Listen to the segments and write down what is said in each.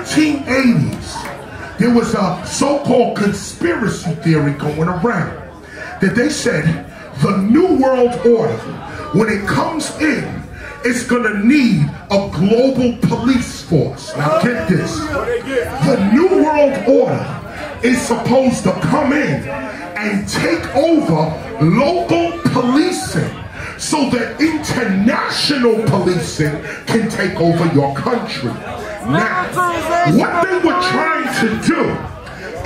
1980s, there was a so-called conspiracy theory going around that they said the New World Order, when it comes in, it's gonna need a global police force. Now get this. The New World Order is supposed to come in and take over local policing so that international policing can take over your country. Now, what they were trying to do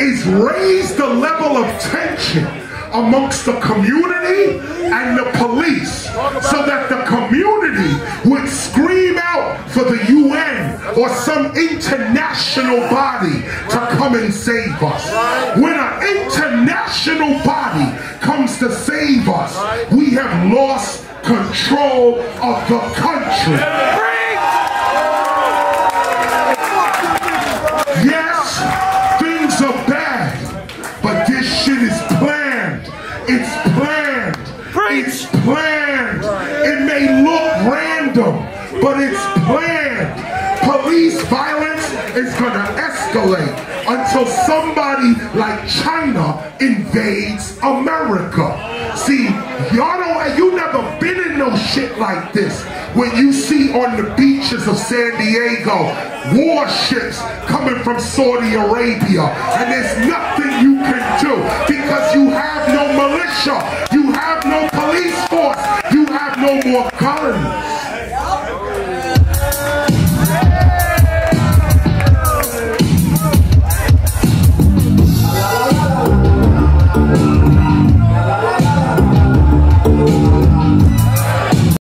is raise the level of tension amongst the community and the police so that the community would scream out for the UN or some international body to come and save us. When an international body comes to save us, we have lost control of the country. This shit is planned. It's planned. It's planned. It may look random, but it's planned. Police violence is gonna escalate until somebody like China invades America. See, y'all don't, you never been in no shit like this. When you see on the beaches of San Diego, warships coming from Saudi Arabia, and there's nothing you militia, you